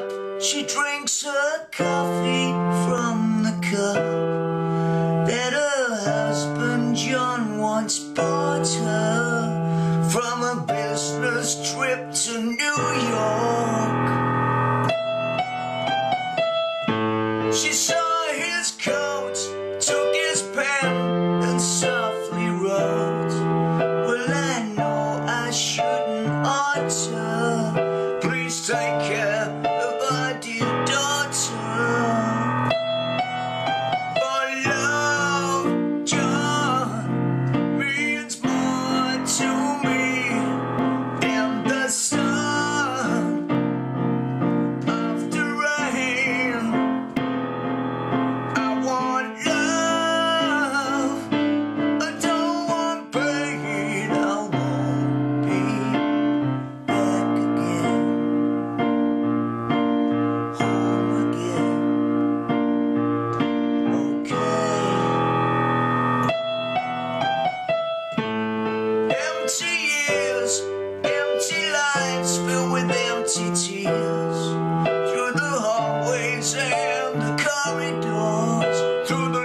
up, she drinks her coffee from the cup that her husband John once bought her from a business trip to New York. She saw his coat, took his pen, and softly wrote, Well, I know I shouldn't utter. to the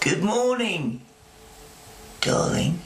Good morning, darling.